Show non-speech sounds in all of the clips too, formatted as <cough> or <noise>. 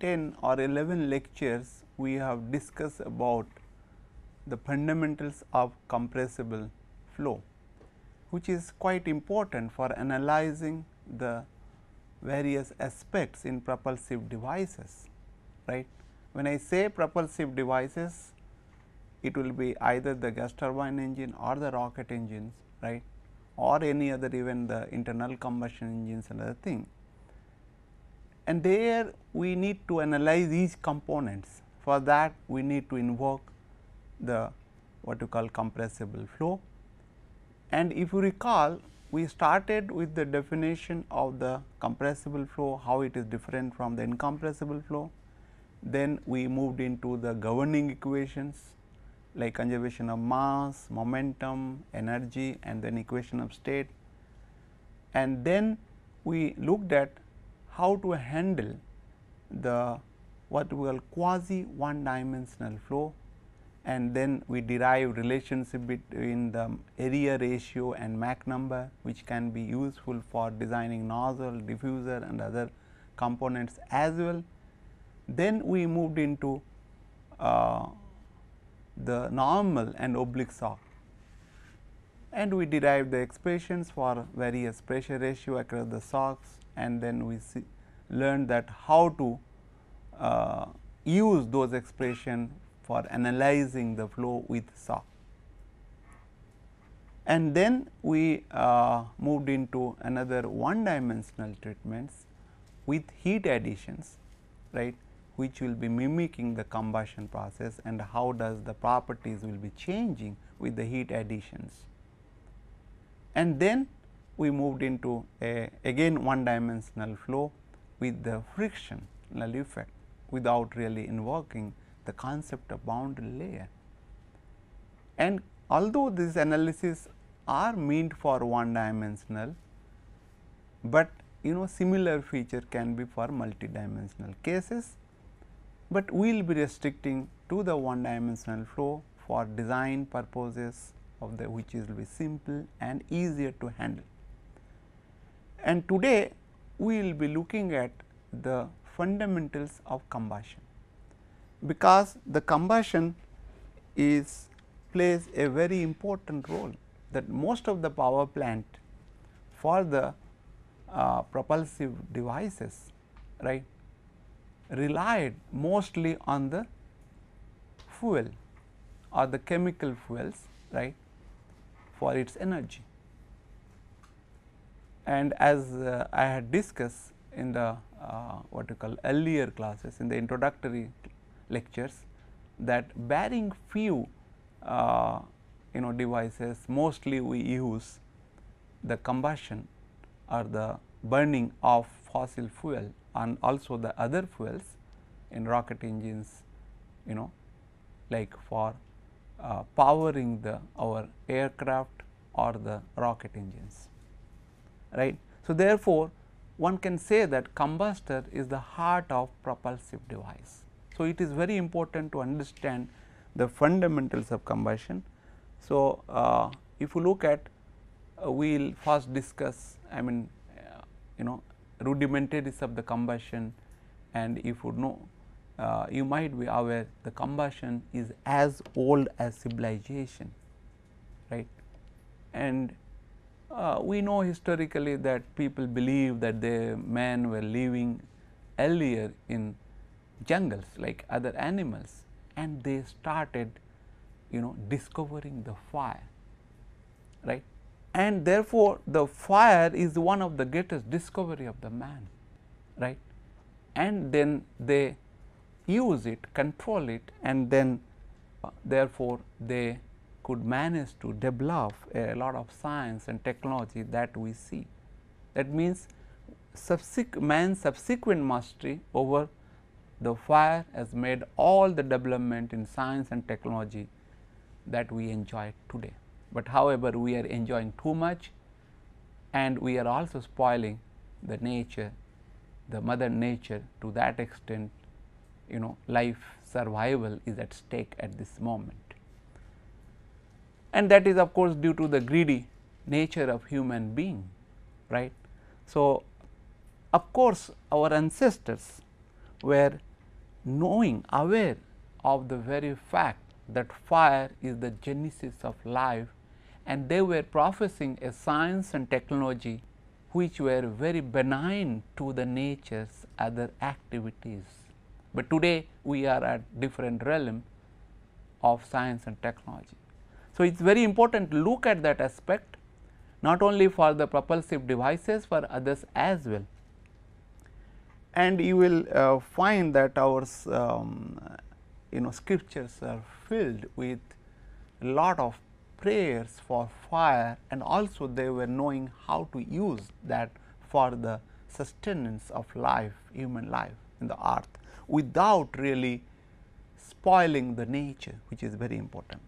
10 or 11 lectures, we have discussed about the fundamentals of compressible flow, which is quite important for analyzing the various aspects in propulsive devices, right. When I say propulsive devices, it will be either the gas turbine engine or the rocket engines, right, or any other even the internal combustion engines and other thing and there we need to analyze each components. For that we need to invoke the what you call compressible flow. And if you recall we started with the definition of the compressible flow, how it is different from the incompressible flow. Then we moved into the governing equations like conservation of mass, momentum, energy and then equation of state. And then we looked at how to handle the what we call quasi one dimensional flow and then we derive relationship between the area ratio and Mach number which can be useful for designing nozzle, diffuser and other components as well. Then we moved into uh, the normal and oblique shock and we derived the expressions for various pressure ratio across the shocks and then we see, learn that how to uh, use those expression for analyzing the flow with shock. And then we uh, moved into another one dimensional treatments with heat additions right which will be mimicking the combustion process and how does the properties will be changing with the heat additions. And then we moved into a again one dimensional flow with the frictional effect without really invoking the concept of boundary layer. And although these analysis are meant for one dimensional, but you know similar feature can be for multidimensional cases, but we will be restricting to the one dimensional flow for design purposes of the which is will be simple and easier to handle. And today we will be looking at the fundamentals of combustion, because the combustion is plays a very important role that most of the power plant for the uh, propulsive devices right relied mostly on the fuel or the chemical fuels right for its energy. And as uh, I had discussed in the uh, what you call earlier classes in the introductory lectures that barring few uh, you know devices mostly we use the combustion or the burning of fossil fuel and also the other fuels in rocket engines you know like for uh, powering the our aircraft or the rocket engines right. So, therefore, one can say that combustor is the heart of propulsive device. So, it is very important to understand the fundamentals of combustion. So, uh, if you look at uh, we will first discuss I mean uh, you know rudimentaries of the combustion and if you know uh, you might be aware the combustion is as old as civilization right and uh, we know historically that people believe that the men were living earlier in jungles like other animals and they started you know discovering the fire right? And therefore, the fire is one of the greatest discovery of the man right? And then they use it control it and then uh, therefore, they could manage to develop a lot of science and technology that we see. That means, subsequent man's subsequent mastery over the fire has made all the development in science and technology that we enjoy today. But however, we are enjoying too much and we are also spoiling the nature, the mother nature to that extent you know life survival is at stake at this moment. And that is of course, due to the greedy nature of human being right. So, of course, our ancestors were knowing aware of the very fact that fire is the genesis of life and they were professing a science and technology which were very benign to the nature's other activities. But today we are at different realm of science and technology. So, it is very important to look at that aspect not only for the propulsive devices for others as well. And you will uh, find that our um, you know scriptures are filled with a lot of prayers for fire and also they were knowing how to use that for the sustenance of life, human life in the earth without really spoiling the nature which is very important.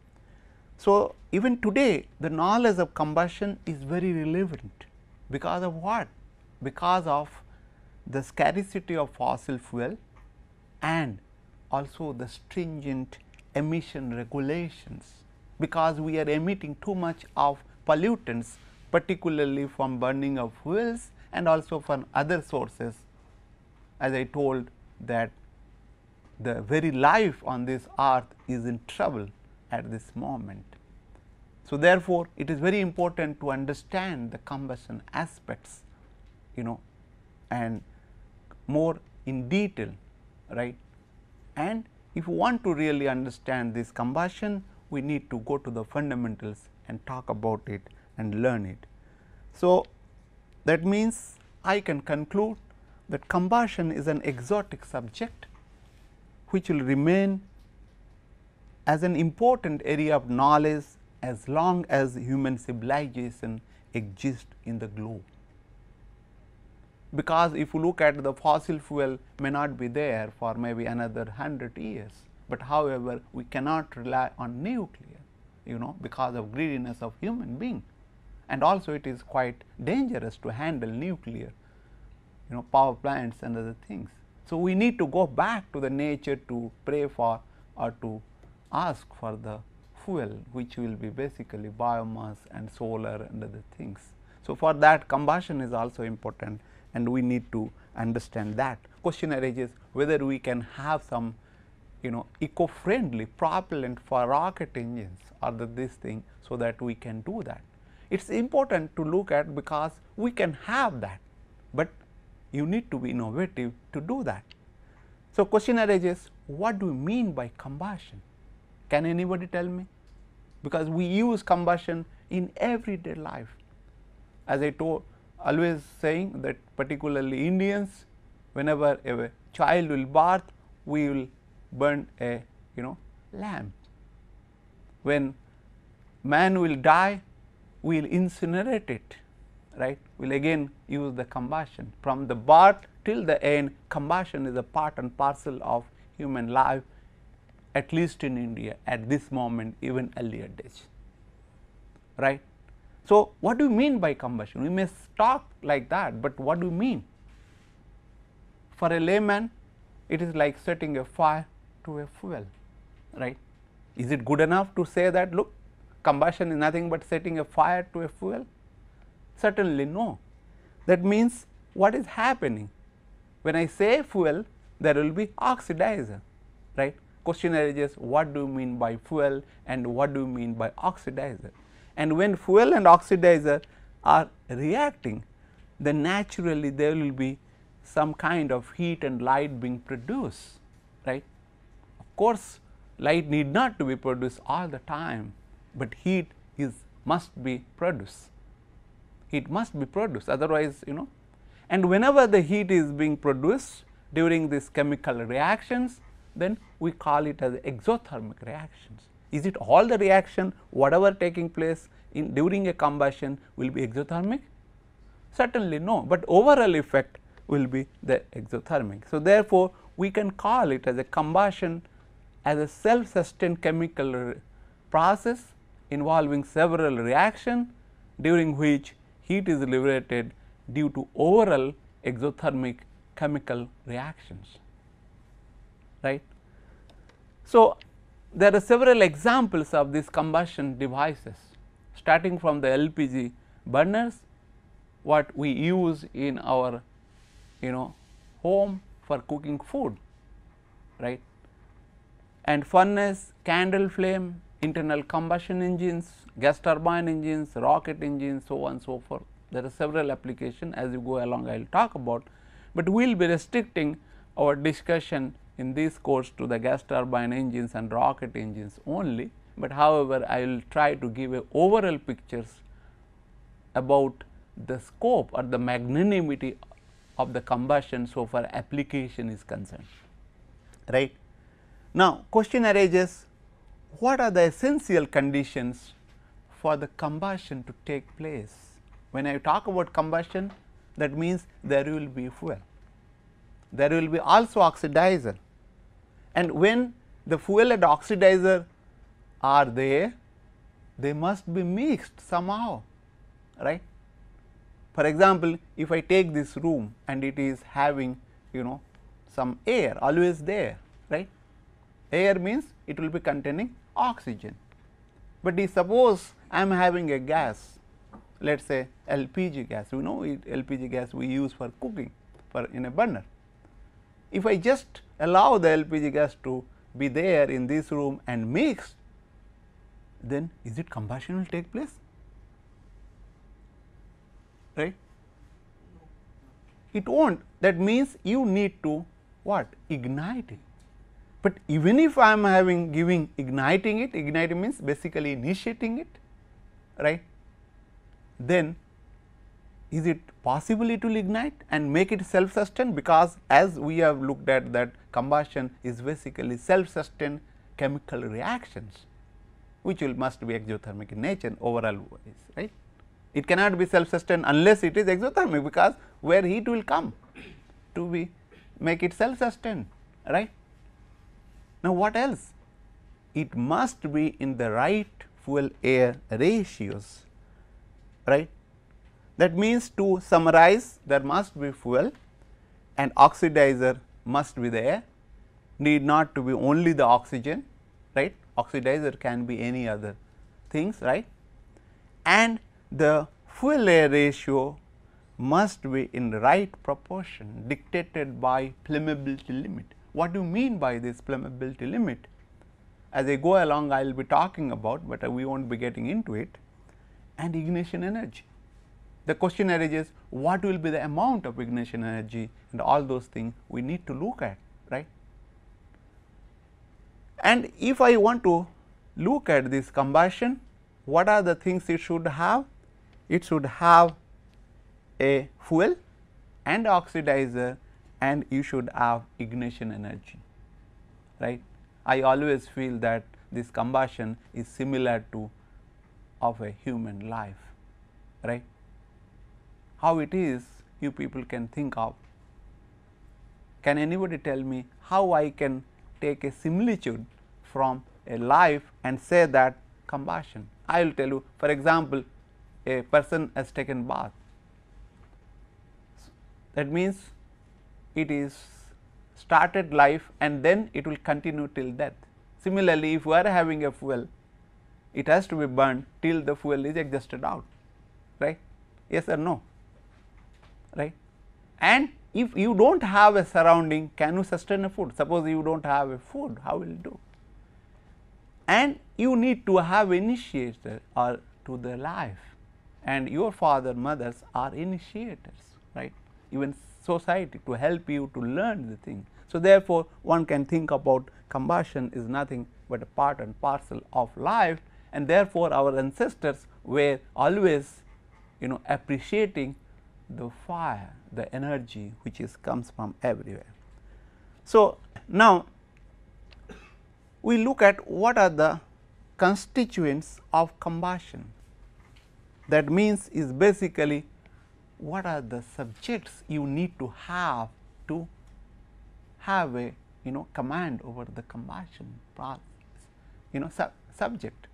So, even today the knowledge of combustion is very relevant because of what? Because of the scarcity of fossil fuel and also the stringent emission regulations because we are emitting too much of pollutants particularly from burning of fuels and also from other sources as I told that the very life on this earth is in trouble at this moment. So, therefore, it is very important to understand the combustion aspects you know and more in detail right and if you want to really understand this combustion we need to go to the fundamentals and talk about it and learn it. So, that means I can conclude that combustion is an exotic subject which will remain as an important area of knowledge as long as human civilization exists in the globe. Because if you look at the fossil fuel may not be there for maybe another 100 years, but however, we cannot rely on nuclear you know because of greediness of human being and also it is quite dangerous to handle nuclear you know power plants and other things. So, we need to go back to the nature to pray for or to ask for the fuel which will be basically biomass and solar and other things. So, for that combustion is also important and we need to understand that. Question arises whether we can have some you know eco friendly propellant for rocket engines or the, this thing so that we can do that. It is important to look at because we can have that, but you need to be innovative to do that. So, question arises what do you mean by combustion? Can anybody tell me? Because we use combustion in everyday life. As I told always saying that particularly Indians whenever a child will birth we will burn a you know lamp. When man will die we will incinerate it right we will again use the combustion from the birth till the end combustion is a part and parcel of human life at least in India at this moment even earlier days right. So, what do you mean by combustion? We may talk like that, but what do you mean? For a layman it is like setting a fire to a fuel right. Is it good enough to say that look combustion is nothing but setting a fire to a fuel? Certainly no. That means what is happening? When I say fuel there will be oxidizer right. Question arises what do you mean by fuel and what do you mean by oxidizer? And when fuel and oxidizer are reacting then naturally there will be some kind of heat and light being produced right Of course, light need not to be produced all the time, but heat is must be produced. Heat must be produced otherwise you know and whenever the heat is being produced during these chemical reactions then we call it as exothermic reactions. Is it all the reaction whatever taking place in during a combustion will be exothermic? Certainly no, but overall effect will be the exothermic. So, therefore, we can call it as a combustion as a self sustained chemical process involving several reactions during which heat is liberated due to overall exothermic chemical reactions right. So, there are several examples of these combustion devices starting from the LPG burners what we use in our you know home for cooking food right and furnace, candle flame, internal combustion engines, gas turbine engines, rocket engines so on and so forth. There are several applications as you go along I will talk about, but we will be restricting our discussion in this course to the gas turbine engines and rocket engines only, but however, I will try to give a overall pictures about the scope or the magnanimity of the combustion so far application is concerned right. Now, question arises what are the essential conditions for the combustion to take place. When I talk about combustion that means there will be fuel, there will be also oxidizer and when the fuel and oxidizer are there, they must be mixed somehow right. For example, if I take this room and it is having you know some air always there right Air means it will be containing oxygen, but if suppose I am having a gas let us say LPG gas you know LPG gas we use for cooking for in a burner. If I just allow the LPG gas to be there in this room and mix then is it combustion will take place? Right? It won't. That means you need to what? Ignite it. But even if I am having giving igniting it, igniting means basically initiating it, right, then is it possible it will ignite and make it self sustained because as we have looked at that combustion is basically self sustained chemical reactions which will must be exothermic in nature overall wise right. It cannot be self sustained unless it is exothermic because where heat will come to be make it self sustained right. Now, what else? It must be in the right fuel air ratios, right. That means, to summarize there must be fuel and oxidizer must be there, need not to be only the oxygen, right. Oxidizer can be any other things, right. And the fuel air ratio must be in right proportion dictated by flammability limit. What do you mean by this flammability limit? As I go along I will be talking about, but we will not be getting into it and ignition energy. The question arises what will be the amount of ignition energy and all those things we need to look at right. And if I want to look at this combustion what are the things it should have? It should have a fuel and oxidizer and you should have ignition energy right. I always feel that this combustion is similar to of a human life right. How it is you people can think of. Can anybody tell me how I can take a similitude from a life and say that combustion? I will tell you for example, a person has taken bath that means it is started life and then it will continue till death. Similarly, if we are having a fuel, it has to be burned till the fuel is exhausted out, right? Yes or no, right? And if you do not have a surrounding, can you sustain a food? Suppose you do not have a food, how will you do? And you need to have initiator or to the life and your father mothers are initiators, right? Even society to help you to learn the thing. So, therefore, one can think about combustion is nothing but a part and parcel of life and therefore, our ancestors were always you know appreciating the fire, the energy which is comes from everywhere. So, now we look at what are the constituents of combustion that means is basically what are the subjects you need to have to have a you know command over the combustion process you know sub subject.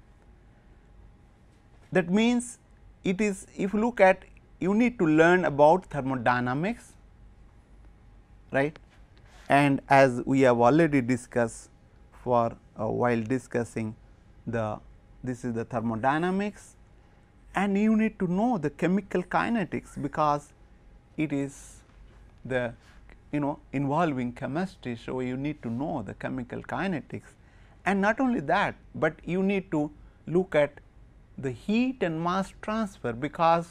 That means, it is if you look at you need to learn about thermodynamics right and as we have already discussed for uh, while discussing the this is the thermodynamics and you need to know the chemical kinetics because it is the you know involving chemistry. So, you need to know the chemical kinetics and not only that, but you need to look at the heat and mass transfer because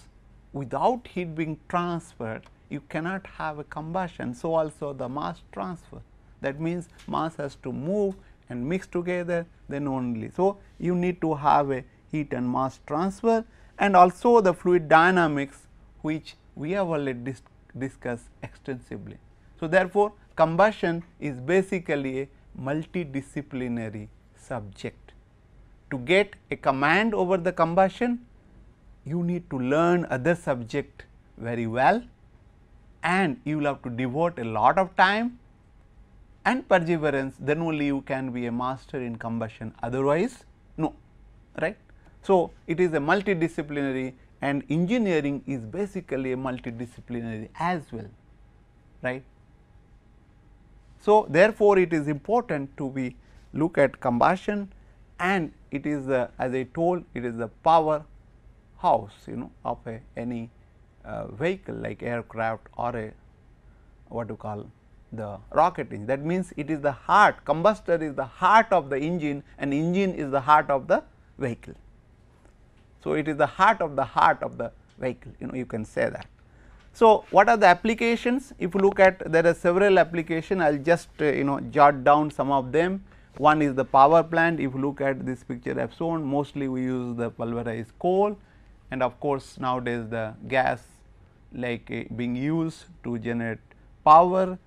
without heat being transferred you cannot have a combustion. So, also the mass transfer that means mass has to move and mix together then only. So, you need to have a heat and mass transfer and also the fluid dynamics which we have already dis discussed extensively. So, therefore, combustion is basically a multidisciplinary subject. To get a command over the combustion, you need to learn other subject very well and you will have to devote a lot of time and perseverance then only you can be a master in combustion otherwise no right. So, it is a multidisciplinary and engineering is basically a multidisciplinary as well right. So, therefore, it is important to be look at combustion and it is the as I told it is the power house you know of a any uh, vehicle like aircraft or a what you call the rocket engine. That means, it is the heart combustor is the heart of the engine and engine is the heart of the vehicle. So, it is the heart of the heart of the vehicle you know you can say that. So, what are the applications if you look at there are several application I will just uh, you know jot down some of them. One is the power plant if you look at this picture I have shown mostly we use the pulverized coal and of course, nowadays the gas like uh, being used to generate power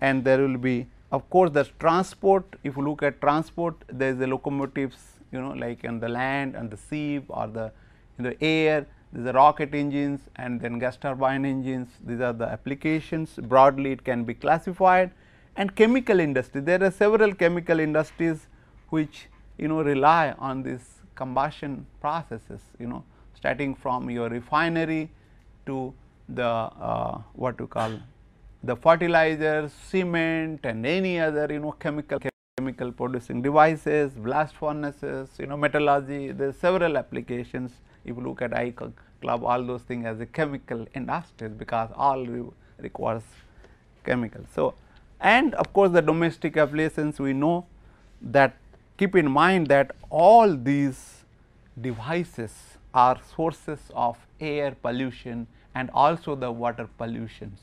and there will be of course, the transport if you look at transport there is the locomotives you know like on the land and the sea or the in the air these are rocket engines and then gas turbine engines. These are the applications. Broadly it can be classified. And chemical industry there are several chemical industries which you know rely on these combustion processes you know starting from your refinery to the uh, what to call the fertilizers, cement and any other you know chemical chemical producing devices, blast furnaces, you know metallurgy, there are several applications. If you look at I club, all those things as a chemical industries because all re requires chemicals. So, and of course, the domestic applications we know that keep in mind that all these devices are sources of air pollution and also the water pollutions.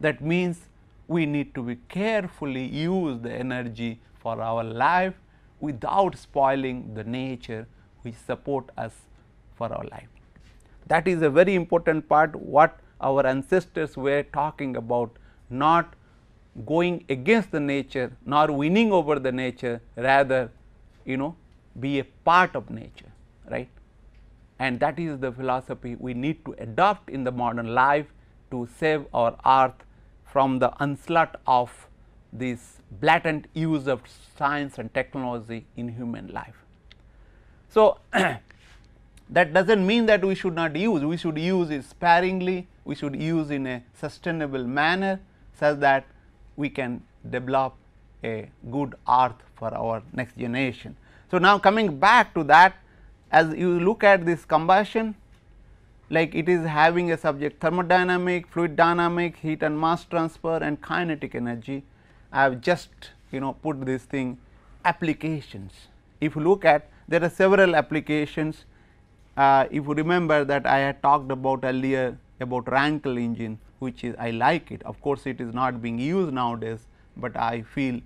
That means, we need to be carefully use the energy for our life without spoiling the nature which support us for our life. That is a very important part what our ancestors were talking about not going against the nature nor winning over the nature rather you know be a part of nature right and that is the philosophy we need to adopt in the modern life to save our earth from the onslaught of this blatant use of science and technology in human life. So, <clears throat> that does not mean that we should not use, we should use it sparingly, we should use in a sustainable manner such that we can develop a good earth for our next generation. So, now coming back to that as you look at this combustion like it is having a subject thermodynamic, fluid dynamic, heat and mass transfer and kinetic energy. I have just you know put this thing applications. If you look at there are several applications. Uh, if you remember that I had talked about earlier about Wankel engine which is I like it of course, it is not being used nowadays, but I feel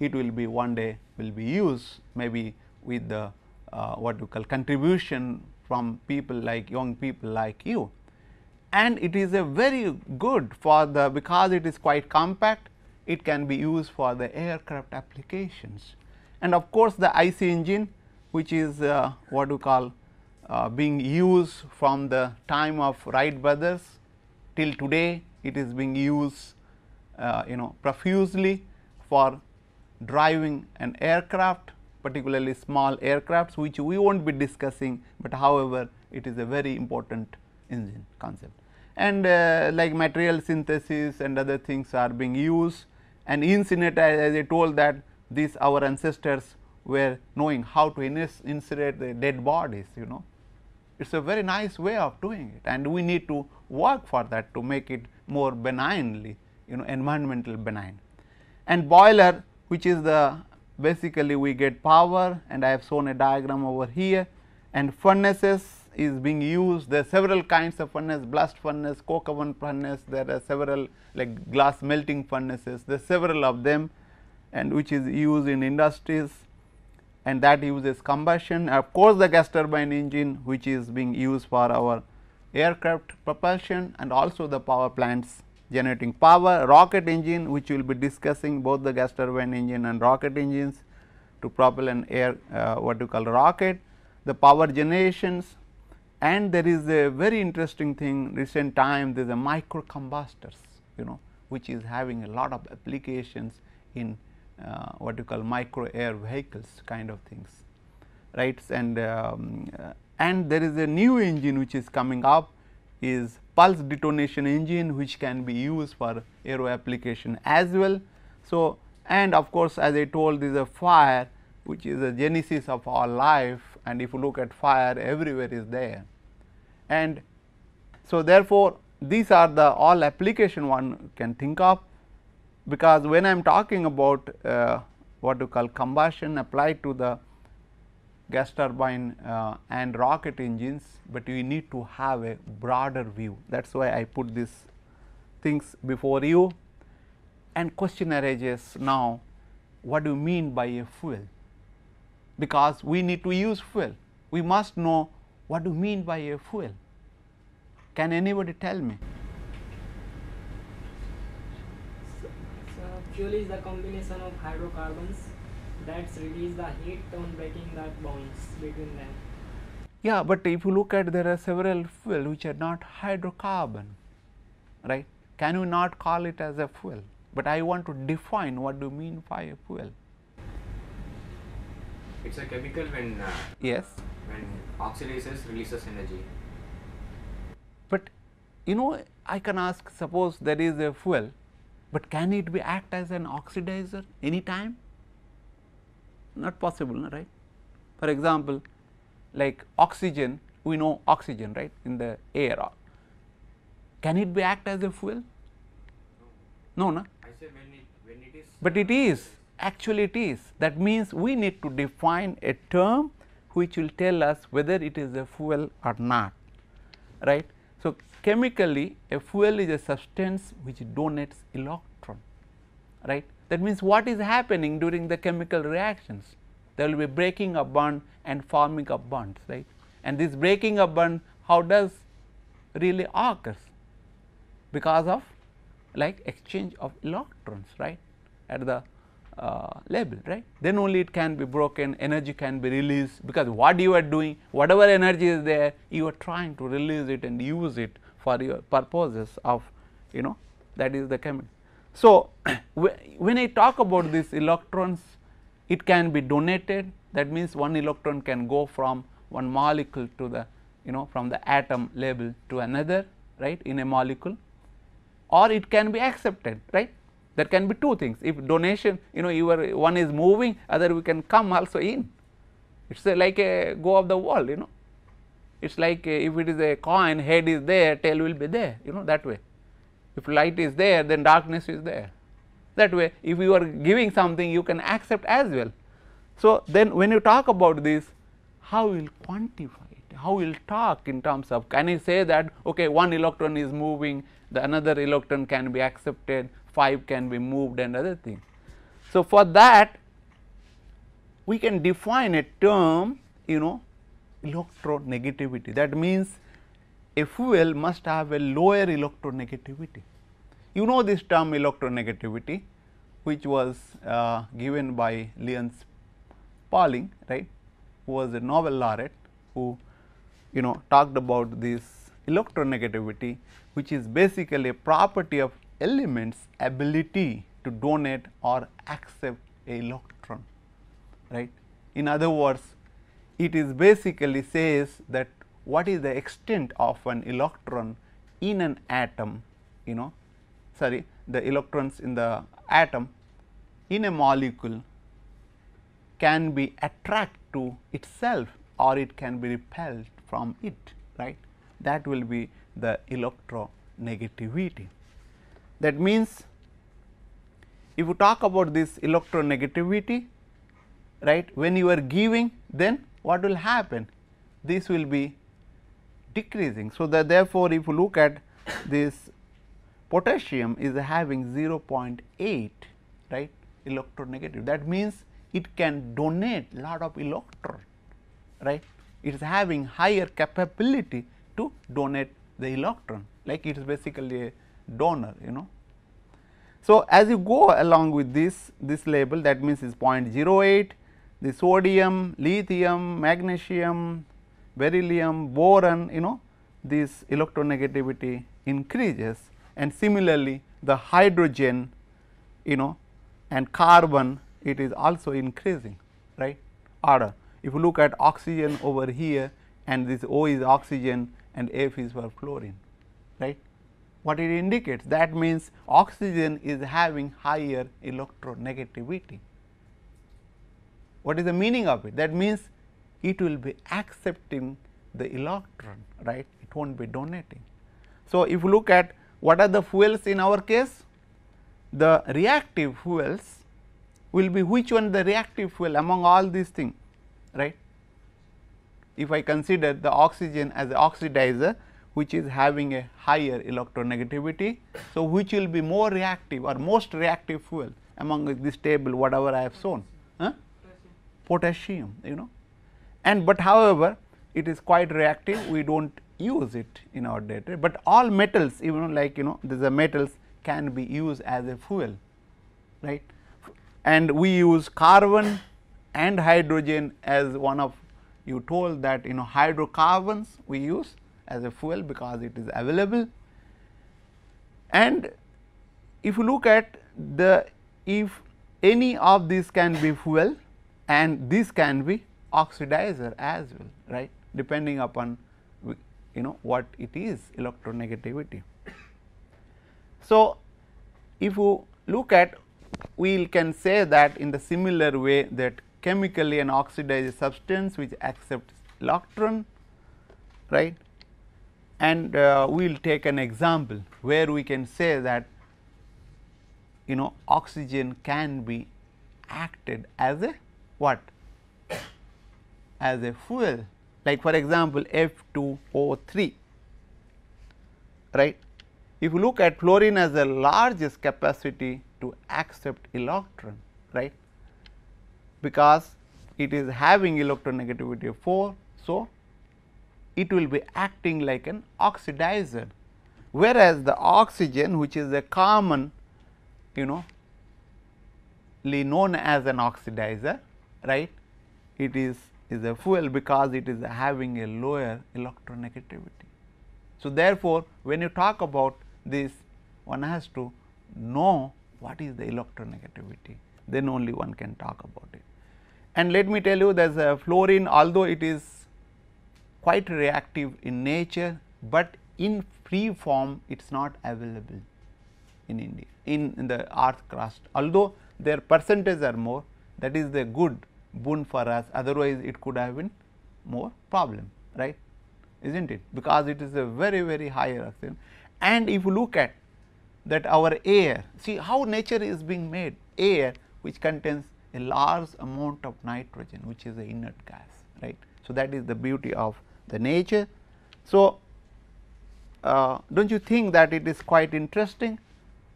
it will be one day will be used maybe with the uh, what you call contribution from people like young people like you. And it is a very good for the because it is quite compact it can be used for the aircraft applications. And of course, the IC engine which is uh, what you call uh, being used from the time of Wright brothers till today it is being used uh, you know profusely for driving an aircraft particularly small aircrafts which we will not be discussing, but however, it is a very important engine concept. And uh, like material synthesis and other things are being used and incinerator as I told that these our ancestors were knowing how to incinerate the dead bodies you know. It is a very nice way of doing it and we need to work for that to make it more benignly you know environmental benign. And boiler which is the basically we get power and I have shown a diagram over here. And furnaces is being used. There are several kinds of furnace. Blast furnace coke oven furnace. There are several like glass melting furnaces. There are several of them and which is used in industries. And that uses combustion. Of course the gas turbine engine which is being used for our aircraft propulsion and also the power plants generating power, rocket engine which we will be discussing both the gas turbine engine and rocket engines to propel an air uh, what you call rocket, the power generations and there is a very interesting thing recent time there is a micro combustors you know which is having a lot of applications in uh, what you call micro air vehicles kind of things right? And um, uh, and there is a new engine which is coming up is pulse detonation engine which can be used for aero application as well. So, and of course, as I told this is a fire which is the genesis of our life and if you look at fire everywhere is there. And so, therefore, these are the all application one can think of because when I am talking about uh, what you call combustion applied to the gas turbine uh, and rocket engines, but we need to have a broader view. That is why I put these things before you. And question arises now what do you mean by a fuel? Because we need to use fuel. We must know what do you mean by a fuel? Can anybody tell me? So fuel is the combination of hydrocarbons that release the heat on breaking the bonds between them. Yeah, but if you look at there are several fuel which are not hydrocarbon, right? Can you not call it as a fuel? But I want to define what do you mean by a fuel. It's a chemical when uh, yes when oxidizes releases energy. But you know I can ask suppose there is a fuel, but can it be act as an oxidizer anytime? Not possible right. For example, like oxygen we know oxygen right in the air can it be act as a fuel? No, no. I say when it when it is. But it is actually it is that means we need to define a term which will tell us whether it is a fuel or not right. So, chemically a fuel is a substance which donates electron right that means, what is happening during the chemical reactions? There will be breaking of bond and forming of bonds, right. And this breaking of bond, how does really occurs? Because of like exchange of electrons, right, at the uh, level, right. Then only it can be broken, energy can be released, because what you are doing, whatever energy is there, you are trying to release it and use it for your purposes of, you know, that is the chemical. So, <clears throat> when I talk about these electrons, it can be donated. That means one electron can go from one molecule to the you know from the atom level to another right in a molecule. Or it can be accepted right? There can be two things. If donation you know your one is moving other we can come also in. It is like a go of the wall you know. It is like a, if it is a coin head is there tail will be there you know that way if light is there, then darkness is there. That way, if you are giving something, you can accept as well. So, then when you talk about this, how will quantify it? How will talk in terms of can you say that okay, one electron is moving, the another electron can be accepted, 5 can be moved and other thing. So, for that we can define a term you know electronegativity that means a must have a lower electronegativity. You know this term electronegativity which was uh, given by Linus Pauling right who was a Nobel laureate who you know talked about this electronegativity which is basically a property of elements ability to donate or accept a electron right. In other words, it is basically says that what is the extent of an electron in an atom you know sorry the electrons in the atom in a molecule can be attracted to itself or it can be repelled from it right that will be the electronegativity. That means, if you talk about this electronegativity right when you are giving then what will happen this will be decreasing. So, that therefore, if you look at this potassium is having 0.8 right electronegative that means it can donate lot of electron right it is having higher capability to donate the electron like it is basically a donor you know. So, as you go along with this this label that means is 0.08 the sodium, lithium, magnesium, beryllium, boron you know this electronegativity increases and similarly the hydrogen you know and carbon it is also increasing right order. If you look at oxygen over here and this O is oxygen and F is for fluorine right. What it indicates that means oxygen is having higher electronegativity. What is the meaning of it? That means it will be accepting the electron right it not be donating. So, if you look at what are the fuels in our case the reactive fuels will be which one the reactive fuel among all these things right. If I consider the oxygen as the oxidizer which is having a higher electronegativity. So, which will be more reactive or most reactive fuel among this table whatever I have shown huh? potassium you know and but however, it is quite reactive. We do not use it in our data, but all metals even like you know these are metals can be used as a fuel right? And we use carbon and hydrogen as one of you told that you know hydrocarbons we use as a fuel because it is available. And if you look at the if any of these can be fuel and this can be oxidizer as well right? Depending upon you know what it is electronegativity. So, if you look at we can say that in the similar way that chemically an oxidized substance which accepts electron right? And uh, we will take an example where we can say that you know oxygen can be acted as a what as a fuel like for example, F2O3 right. If you look at fluorine as the largest capacity to accept electron right because it is having electronegativity of 4. So, it will be acting like an oxidizer whereas, the oxygen which is a common you know known as an oxidizer right it is is a fuel because it is having a lower electronegativity. So, therefore, when you talk about this one has to know what is the electronegativity then only one can talk about it. And let me tell you there is a fluorine although it is quite reactive in nature, but in free form it is not available in India in, in the earth crust although their percentage are more that is the good boon for us otherwise it could have been more problem right? Is not it? Because it is a very very high oxygen and if you look at that our air see how nature is being made. Air which contains a large amount of nitrogen which is a inert gas right. So, that is the beauty of the nature. So, uh, do not you think that it is quite interesting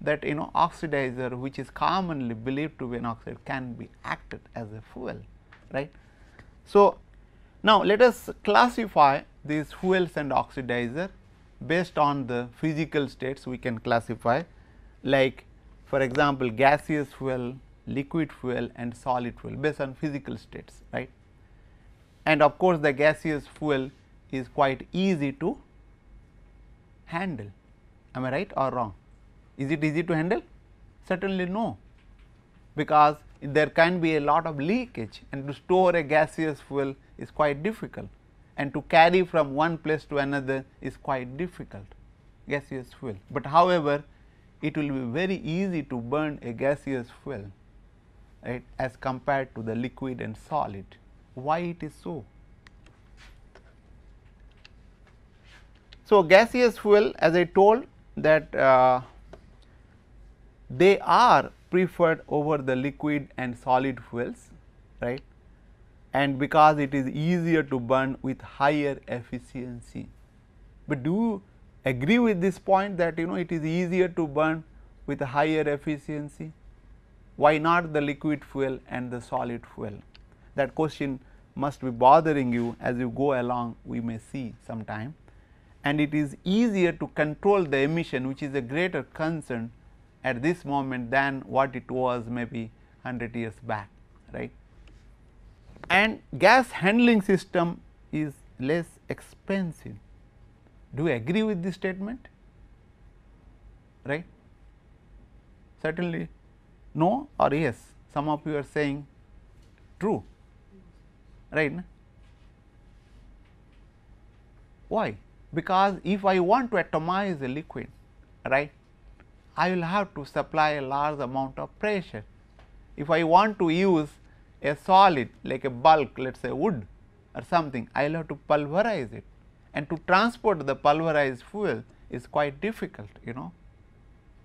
that you know oxidizer which is commonly believed to be an oxide can be acted as a fuel right. So, now let us classify these fuels and oxidizer based on the physical states we can classify like for example, gaseous fuel, liquid fuel and solid fuel based on physical states right. And of course, the gaseous fuel is quite easy to handle am I right or wrong? Is it easy to handle? Certainly no, because there can be a lot of leakage and to store a gaseous fuel is quite difficult and to carry from one place to another is quite difficult gaseous fuel. But however, it will be very easy to burn a gaseous fuel right as compared to the liquid and solid. Why it is so? So, gaseous fuel as I told that uh, they are preferred over the liquid and solid fuels right and because it is easier to burn with higher efficiency. But do you agree with this point that you know it is easier to burn with higher efficiency? Why not the liquid fuel and the solid fuel? That question must be bothering you as you go along we may see sometime and it is easier to control the emission which is a greater concern at this moment than what it was maybe 100 years back right. And gas handling system is less expensive. Do you agree with this statement? Right? Certainly no or yes, some of you are saying true, right? Why? Because if I want to atomize a liquid, right, I will have to supply a large amount of pressure. If I want to use a solid like a bulk let us say wood or something, I will have to pulverize it and to transport the pulverized fuel is quite difficult you know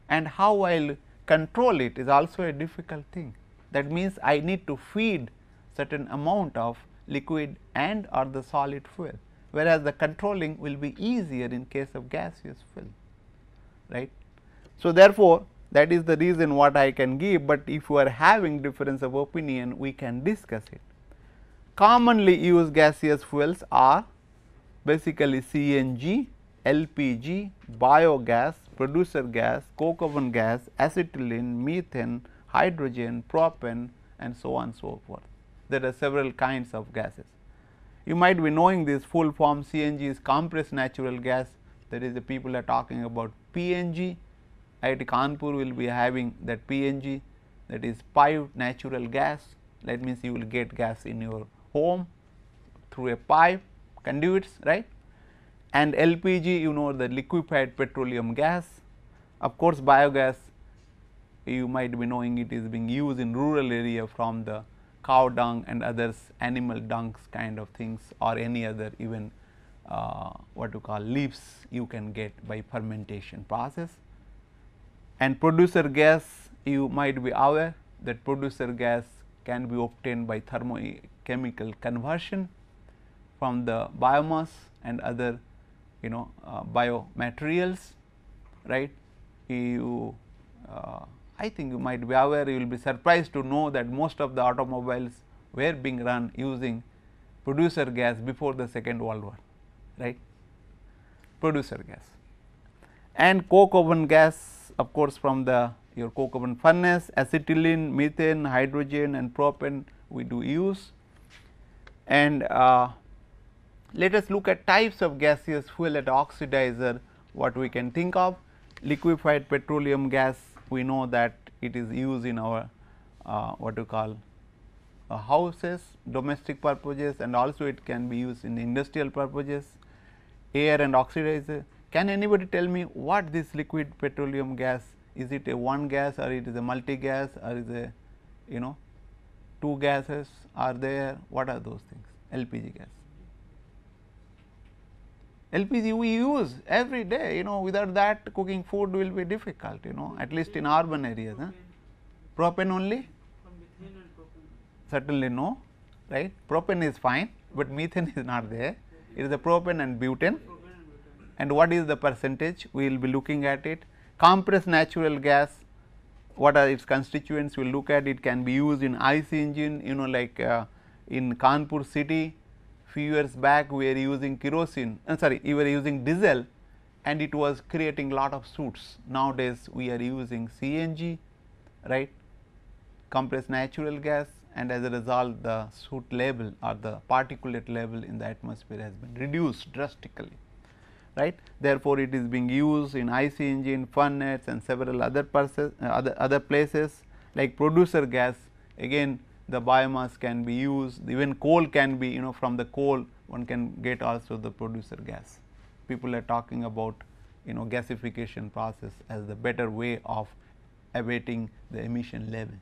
and how I will control it is also a difficult thing. That means, I need to feed certain amount of liquid and or the solid fuel, whereas the controlling will be easier in case of gaseous fuel right. So, therefore, that is the reason what I can give, but if you are having difference of opinion we can discuss it. Commonly used gaseous fuels are basically CNG, LPG, biogas, producer gas, coke oven gas, acetylene, methane, hydrogen, propane and so on so forth. There are several kinds of gases. You might be knowing this full form CNG is compressed natural gas, that is the people are talking about PNG IIT Kanpur will be having that PNG that is piped natural gas. That means you will get gas in your home through a pipe conduits right? And LPG you know the liquefied petroleum gas. Of course biogas you might be knowing it is being used in rural area from the cow dung and others animal dungs kind of things or any other even uh, what you call leaves you can get by fermentation process and producer gas you might be aware that producer gas can be obtained by thermochemical conversion from the biomass and other you know uh, biomaterials right? You uh, I think you might be aware you will be surprised to know that most of the automobiles were being run using producer gas before the second world war right? Producer gas. And coke oven gas of course, from the your oven furnace, acetylene, methane, hydrogen and propane we do use. And uh, let us look at types of gaseous fuel at oxidizer what we can think of liquefied petroleum gas we know that it is used in our uh, what you call uh, houses domestic purposes and also it can be used in industrial purposes air and oxidizer can anybody tell me what this liquid petroleum gas is it a one gas or it is a multi gas or is a you know two gases are there what are those things LPG gas. LPG we use every day you know without that cooking food will be difficult you know at least in urban areas. Huh? Propane only? Certainly no right propane is fine, but methane is not there it is the propane and butane and what is the percentage we will be looking at it. Compressed natural gas what are its constituents we will look at it can be used in IC engine you know like uh, in Kanpur city few years back we were using kerosene uh, sorry we were using diesel and it was creating lot of soot. Nowadays we are using CNG right compressed natural gas and as a result the soot level or the particulate level in the atmosphere has been reduced drastically. Right. Therefore, it is being used in IC engine, furnace and several other, uh, other, other places like producer gas again the biomass can be used even coal can be you know from the coal one can get also the producer gas. People are talking about you know gasification process as the better way of abating the emission level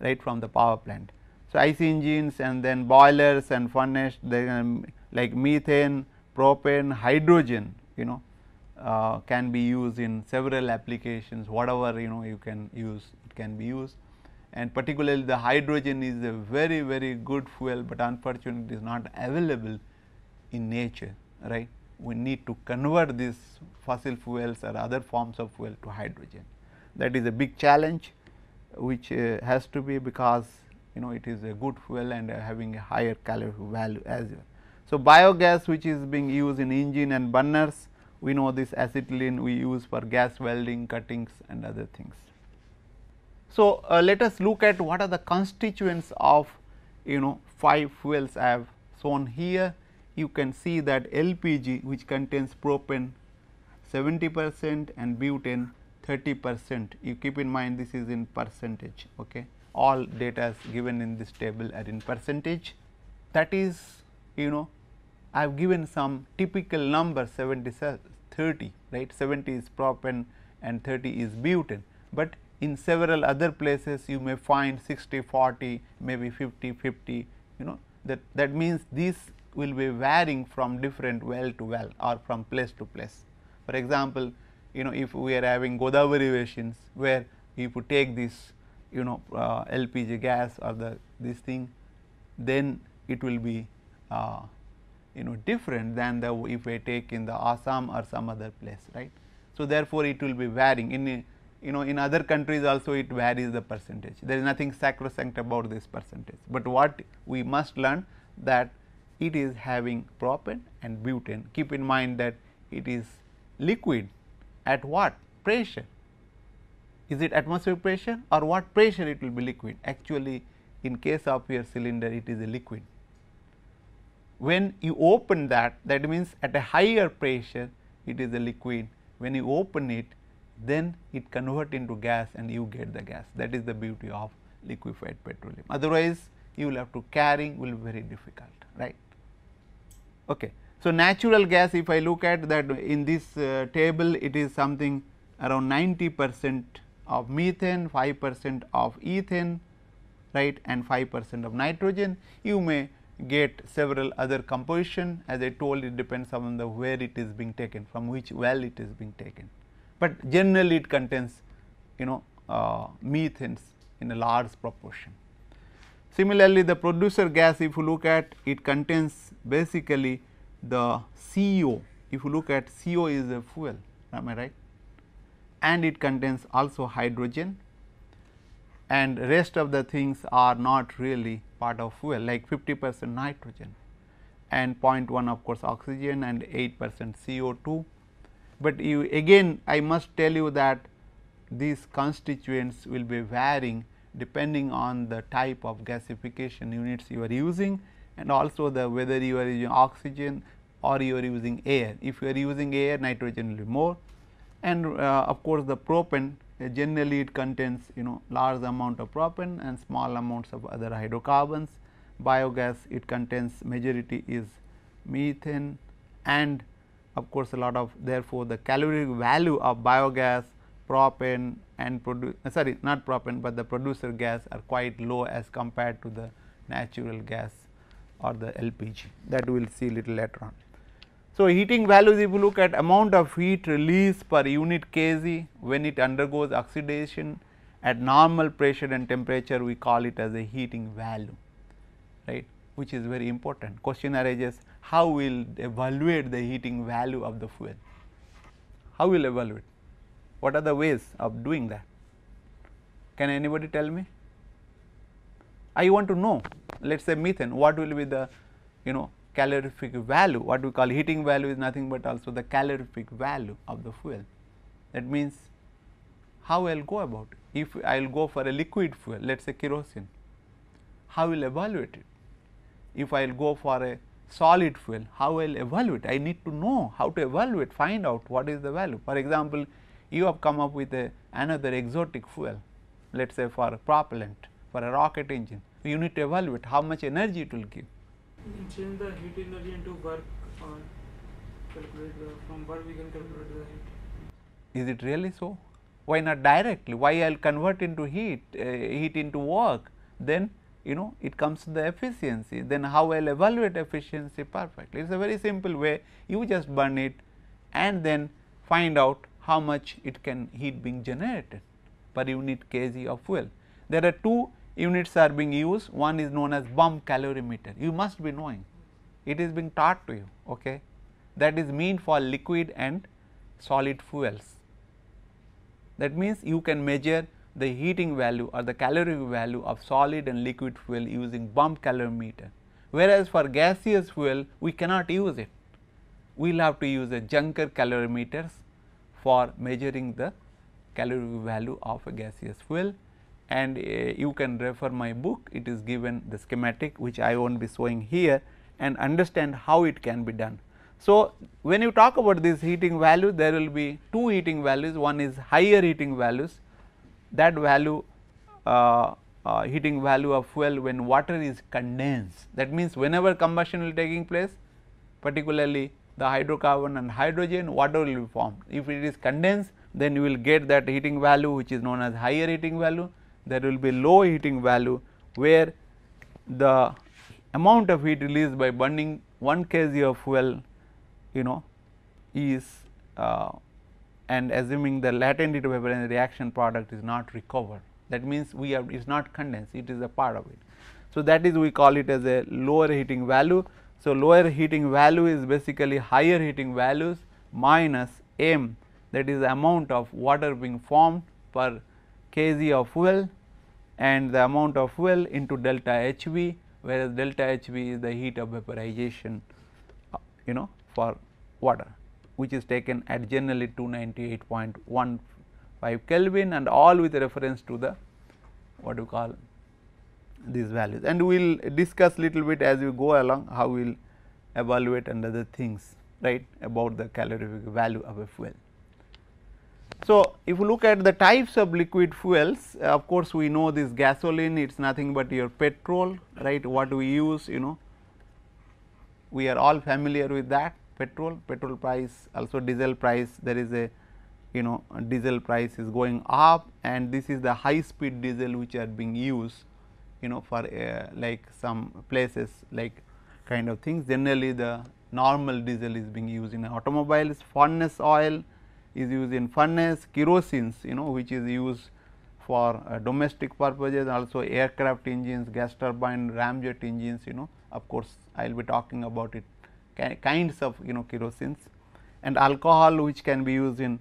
right from the power plant. So, IC engines and then boilers and furnace then like methane, propane, hydrogen you know uh, can be used in several applications whatever you know you can use it can be used and particularly the hydrogen is a very very good fuel, but unfortunately it is not available in nature right. We need to convert these fossil fuels or other forms of fuel to hydrogen. That is a big challenge which uh, has to be because you know it is a good fuel and uh, having a higher calorific value as well. So, biogas which is being used in engine and burners we know this acetylene we use for gas welding, cuttings and other things. So, uh, let us look at what are the constituents of you know 5 fuels I have shown here. You can see that LPG which contains propane 70 percent and butane 30 percent. You keep in mind this is in percentage. Okay. All data is given in this table are in percentage. That is you know I have given some typical number 70 30 right? 70 is propane and 30 is butane, but in several other places you may find 60 40 maybe 50 50 you know? That that means these will be varying from different well to well or from place to place. For example, you know if we are having Godavari basins where if you take this you know uh, LPG gas or the this thing then it will be uh, you know different than the if I take in the Assam or some other place right. So, therefore, it will be varying. In you know in other countries also it varies the percentage. There is nothing sacrosanct about this percentage, but what we must learn that it is having propane and butane. Keep in mind that it is liquid at what? Pressure. Is it atmospheric pressure or what pressure it will be liquid? Actually in case of your cylinder it is a liquid. When you open that that means at a higher pressure it is a liquid when you open it then it convert into gas and you get the gas that is the beauty of liquefied petroleum otherwise you will have to carrying will be very difficult right. Okay. So, natural gas if I look at that in this uh, table it is something around 90 percent of methane, 5 percent of ethane right and 5 percent of nitrogen. You may get several other composition as I told it depends on the where it is being taken from which well it is being taken. But generally it contains you know uh, methanes in a large proportion. Similarly, the producer gas if you look at it contains basically the CO, if you look at CO is a fuel am I right? And it contains also hydrogen. And rest of the things are not really part of fuel like 50 percent nitrogen and 0.1 of course oxygen and 8 percent CO2 but you again I must tell you that these constituents will be varying depending on the type of gasification units you are using and also the whether you are using oxygen or you are using air. If you are using air nitrogen will be more and uh, of course, the propane uh, generally it contains you know large amount of propane and small amounts of other hydrocarbons. Biogas it contains majority is methane and of course, a lot of therefore, the calorific value of biogas, propane and produce uh, sorry not propane, but the producer gas are quite low as compared to the natural gas or the LPG that we will see little later on. So, heating values if you look at amount of heat released per unit kg when it undergoes oxidation at normal pressure and temperature we call it as a heating value right which is very important. Question arises how will evaluate the heating value of the fuel? How will evaluate? What are the ways of doing that? Can anybody tell me? I want to know let us say methane what will be the you know calorific value what we call heating value is nothing but also the calorific value of the fuel. That means how I will go about it? If I will go for a liquid fuel let us say kerosene how will evaluate it? if I will go for a solid fuel, how I will evaluate? I need to know how to evaluate, find out what is the value. For example, you have come up with a another exotic fuel, let us say for propellant, for a rocket engine, you need to evaluate how much energy it will give. Change the heat energy into work or calculate the from work we can calculate the heat. Is it really so? Why not directly? Why I will convert into heat, uh, heat into work, then you know it comes to the efficiency, then how I will evaluate efficiency perfectly. It is a very simple way, you just burn it and then find out how much it can heat being generated per unit kg of fuel. There are two units are being used, one is known as bomb calorimeter, you must be knowing, it is being taught to you, okay. that is mean for liquid and solid fuels. That means, you can measure the heating value or the calorific value of solid and liquid fuel using bomb calorimeter, whereas for gaseous fuel we cannot use it. We will have to use a junker calorimeters for measuring the calorific value of a gaseous fuel and uh, you can refer my book. It is given the schematic which I will not be showing here and understand how it can be done. So, when you talk about this heating value there will be two heating values. One is higher heating values. That value uh, uh, heating value of fuel when water is condensed. That means whenever combustion will taking place particularly the hydrocarbon and hydrogen water will be formed. If it is condensed then you will get that heating value which is known as higher heating value there will be low heating value where the amount of heat released by burning 1 kg of fuel you know is uh, and assuming the latent heat of vapor and reaction product is not recovered that means we have is not condensed it is a part of it. So, that is we call it as a lower heating value. So, lower heating value is basically higher heating values minus m that is the amount of water being formed per kg of fuel and the amount of fuel into delta H v whereas delta H v is the heat of vaporization uh, you know for water which is taken at generally 298.15 Kelvin and all with reference to the what you call these values and we will discuss little bit as we go along how we will evaluate and other things right about the calorific value of a fuel. So, if you look at the types of liquid fuels uh, of course, we know this gasoline it is nothing but your petrol right? What we use you know. We are all familiar with that petrol, petrol price also diesel price there is a you know diesel price is going up and this is the high speed diesel which are being used you know for uh, like some places like kind of things. Generally the normal diesel is being used in automobiles furnace oil is used in furnace, kerosenes you know which is used for uh, domestic purposes also aircraft engines, gas turbine, ramjet engines you know of course, I will be talking about it kinds of you know kerosenes and alcohol which can be used in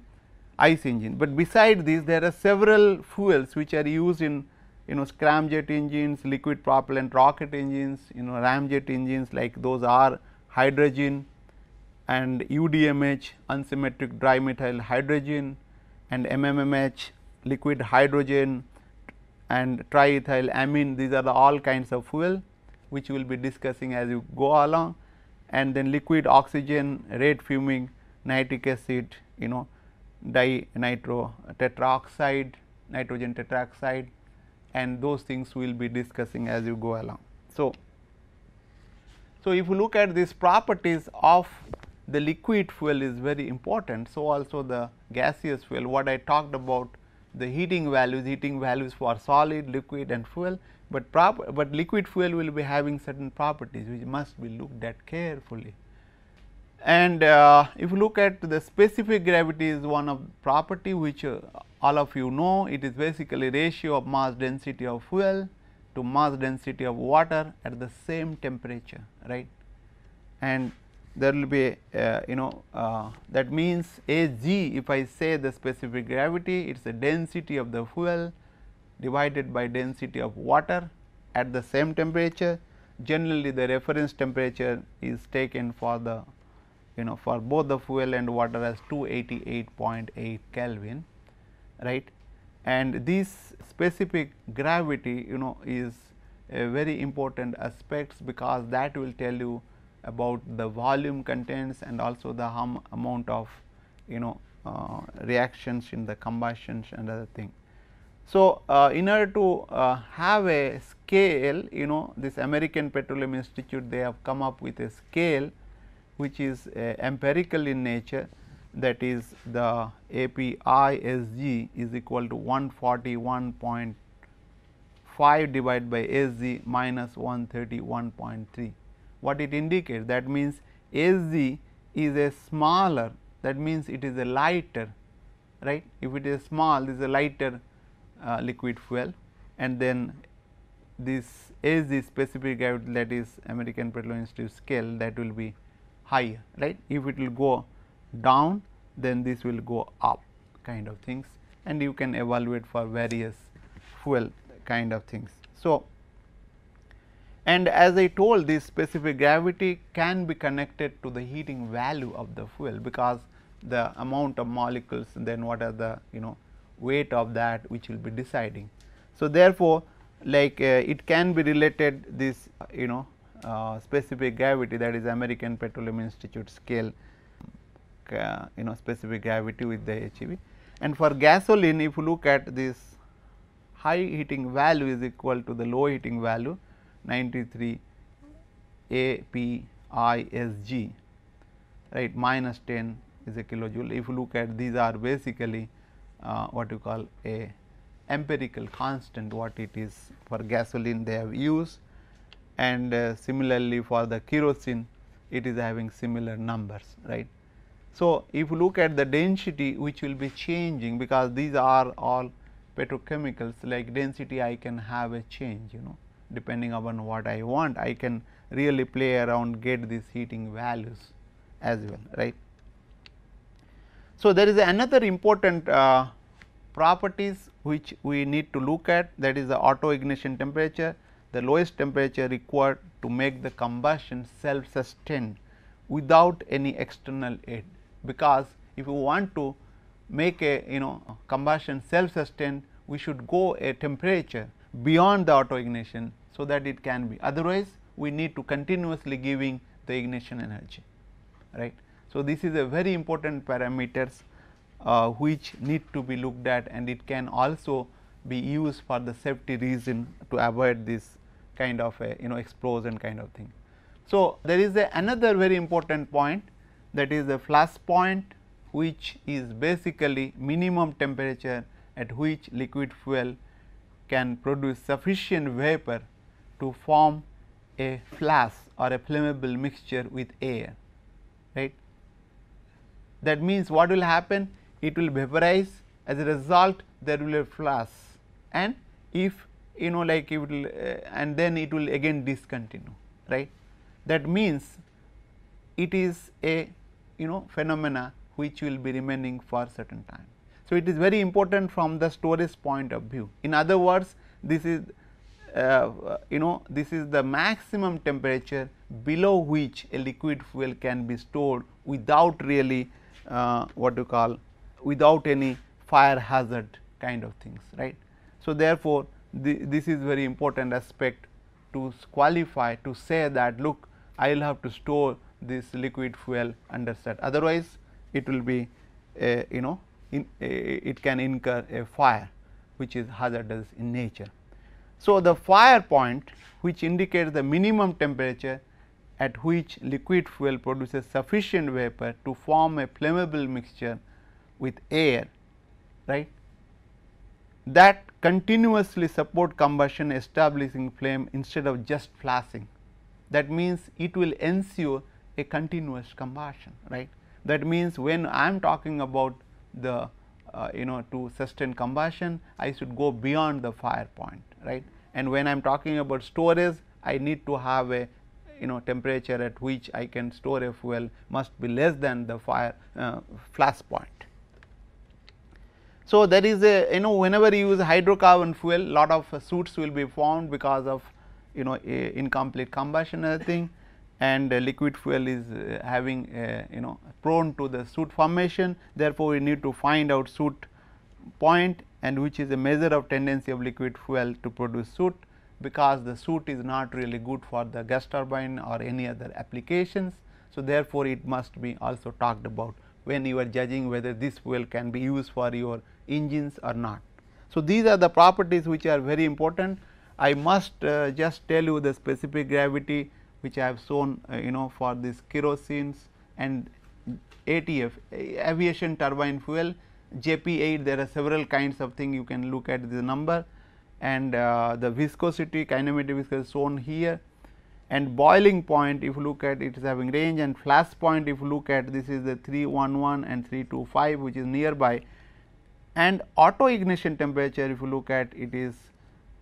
ICE engine. But beside this there are several fuels which are used in you know scramjet engines, liquid propellant rocket engines, you know ramjet engines like those are hydrogen, and UDMH unsymmetric dimethyl hydrazine and MMMH liquid hydrogen and triethyl amine these are the all kinds of fuel which we will be discussing as you go along and then liquid oxygen red fuming nitric acid you know dinitro tetroxide nitrogen tetroxide and those things we will be discussing as you go along. So, so if you look at these properties of the liquid fuel is very important. So, also the gaseous fuel what I talked about the heating values, heating values for solid, liquid and fuel, but prop, but liquid fuel will be having certain properties which must be looked at carefully. And uh, if you look at the specific gravity is one of property which uh, all of you know it is basically ratio of mass density of fuel to mass density of water at the same temperature right and there will be uh, you know uh, that means A g if I say the specific gravity it is the density of the fuel divided by density of water at the same temperature. Generally the reference temperature is taken for the you know for both the fuel and water as 288.8 Kelvin right and this specific gravity you know is a very important aspects because that will tell you about the volume contents and also the hum amount of you know uh, reactions in the combustions and other thing. So, uh, in order to uh, have a scale you know this American Petroleum Institute they have come up with a scale which is uh, empirical in nature that is the APISG is equal to 141.5 divided by SG minus 131.3. What it indicates that means SG is a smaller that means it is a lighter right if it is small this is a lighter uh, liquid fuel and then this is the specific gravity that is American Petroleum Institute scale that will be higher right. If it will go down then this will go up kind of things and you can evaluate for various fuel kind of things. So, and as I told this specific gravity can be connected to the heating value of the fuel because the amount of molecules then what are the you know weight of that which will be deciding. So, therefore, like uh, it can be related this you know uh, specific gravity that is American Petroleum Institute scale uh, you know specific gravity with the HEV. And for gasoline if you look at this high heating value is equal to the low heating value 93 APISG right minus 10 is a kilojoule. If you look at these are basically uh, what you call a empirical constant what it is for gasoline they have used and uh, similarly for the kerosene it is having similar numbers right. So, if you look at the density which will be changing because these are all petrochemicals like density I can have a change you know depending upon what I want I can really play around get these heating values as well right. So, there is another important uh, properties which we need to look at that is the auto ignition temperature, the lowest temperature required to make the combustion self sustained without any external aid. Because if you want to make a you know combustion self sustained we should go a temperature beyond the auto ignition. So, that it can be otherwise we need to continuously giving the ignition energy right. So, this is a very important parameters uh, which need to be looked at and it can also be used for the safety reason to avoid this kind of a you know explosion kind of thing. So, there is a another very important point that is the flash point which is basically minimum temperature at which liquid fuel can produce sufficient vapor to form a flash or a flammable mixture with air right that means, what will happen? It will vaporize as a result there will be a flash and if you know like it will uh, and then it will again discontinue right. That means, it is a you know phenomena which will be remaining for certain time. So, it is very important from the storage point of view. In other words, this is uh, you know this is the maximum temperature below which a liquid fuel can be stored without really uh, what you call without any fire hazard kind of things right. So, therefore, the, this is very important aspect to qualify to say that look I will have to store this liquid fuel under set otherwise it will be a, you know in, a, it can incur a fire which is hazardous in nature. So, the fire point which indicates the minimum temperature at which liquid fuel produces sufficient vapor to form a flammable mixture with air right that continuously support combustion establishing flame instead of just flashing. That means, it will ensure a continuous combustion right. That means, when I am talking about the uh, you know to sustain combustion I should go beyond the fire point right and when I am talking about storage I need to have a you know temperature at which I can store a fuel must be less than the fire uh, flash point. So, there is a you know whenever you use hydrocarbon fuel lot of uh, soot will be formed because of you know incomplete combustion thing and uh, liquid fuel is uh, having you know prone to the soot formation therefore, we need to find out soot point and which is a measure of tendency of liquid fuel to produce soot because the soot is not really good for the gas turbine or any other applications. So, therefore, it must be also talked about when you are judging whether this fuel can be used for your engines or not. So, these are the properties which are very important. I must uh, just tell you the specific gravity which I have shown uh, you know for this kerosenes and ATF aviation turbine fuel JP8 there are several kinds of thing you can look at the number. And uh, the viscosity kinematic viscosity is shown here. And boiling point if you look at it is having range. And flash point if you look at this is the 311 and 325 which is nearby. And auto ignition temperature if you look at it is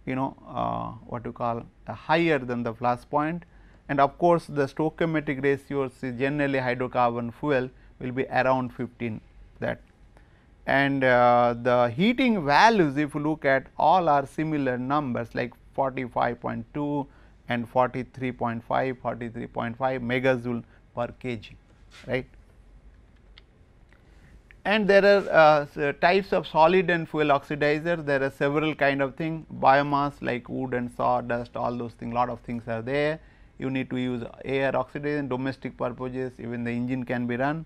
you know uh, what you call uh, higher than the flash point and of course, the stoichiometric ratios is generally hydrocarbon fuel will be around 15 that. And uh, the heating values if you look at all are similar numbers like 45.2 and 43.5 43.5 megajoule per kg right? And there are uh, types of solid and fuel oxidizer. There are several kind of thing biomass like wood and sawdust all those things lot of things are there you need to use air oxidation domestic purposes even the engine can be run.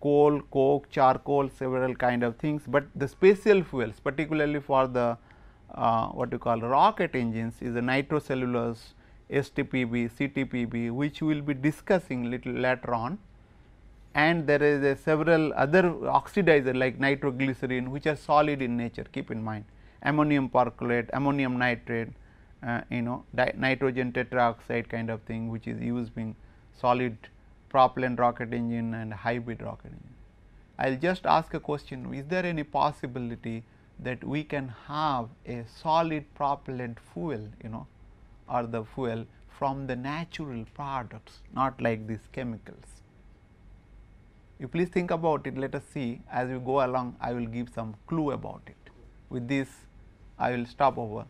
Coal, coke, charcoal several kind of things, but the special fuels particularly for the uh, what you call rocket engines is the nitrocellulose STPB, CTPB which we will be discussing little later on. And there is a several other oxidizer like nitroglycerin which are solid in nature keep in mind. Ammonium perchlorate, ammonium nitrate, Uh, you know nitrogen tetroxide kind of thing which is used in solid propellant rocket engine and hybrid rocket engine. I will just ask a question is there any possibility that we can have a solid propellant fuel you know or the fuel from the natural products not like these chemicals. You please think about it let us see as we go along I will give some clue about it. With this I will stop over.